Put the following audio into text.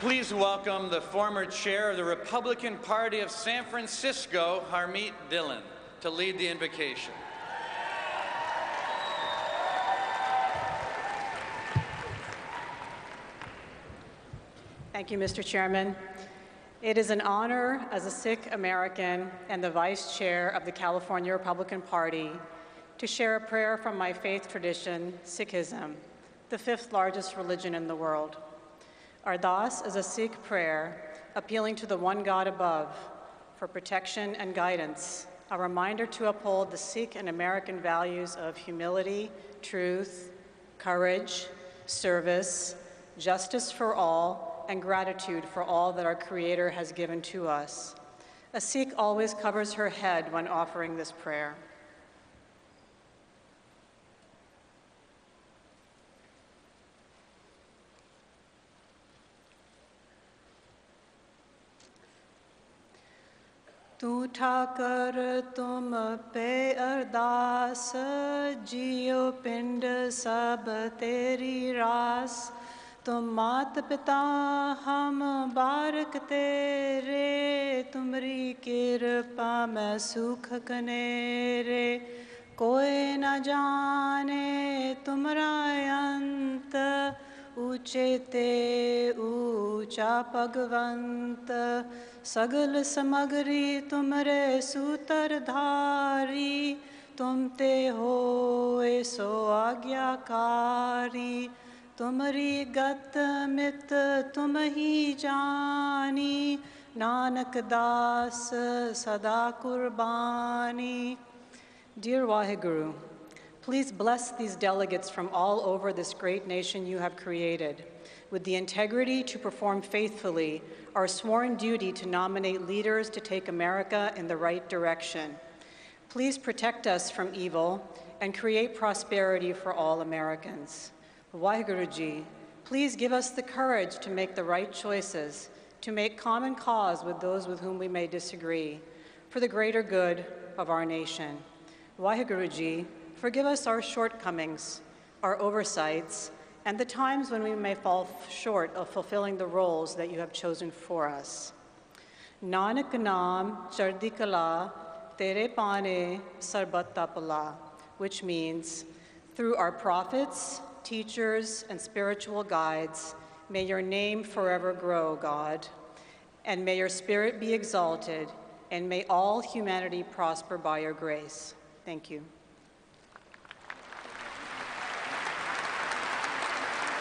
Please welcome the former chair of the Republican Party of San Francisco, Harmeet Dhillon, to lead the invocation. Thank you, Mr. Chairman. It is an honor as a Sikh American and the Vice Chair of the California Republican Party to share a prayer from my faith tradition, Sikhism, the fifth largest religion in the world. Ardas is a Sikh prayer appealing to the one God above for protection and guidance, a reminder to uphold the Sikh and American values of humility, truth, courage, service, justice for all, and gratitude for all that our Creator has given to us. A Sikh always covers her head when offering this prayer. तू ठाकर तुम पे अरदास, जियो पिंड सब तेरी रास। तुम मात पिता हम बारक तेरे, तुमरी कृपा मैं सुख कनेरे। कोई न जाने तुमरा अंत ऊँचे ते ऊँचा भगवंत सगल समगरी तुमरे सूतर धारी तुम ते हो सो आज्ञाकारी तुमरी गत मित तुम ही जानी नानक दास सदा कुर्बानी। Dear Waheguru, please bless these delegates from all over this great nation you have created with the integrity to perform faithfully our sworn duty to nominate leaders to take America in the right direction. Please protect us from evil and create prosperity for all Americans. Waheguruji, please give us the courage to make the right choices, to make common cause with those with whom we may disagree, for the greater good of our nation. Waheguruji, forgive us our shortcomings, our oversights, and the times when we may fall short of fulfilling the roles that you have chosen for us. Nanak Naam Chardi Kala Tere Bhane Sarbat Tapala, which means, through our prophets, teachers, and spiritual guides, may your name forever grow, God, and may your spirit be exalted, and may all humanity prosper by your grace. Thank you.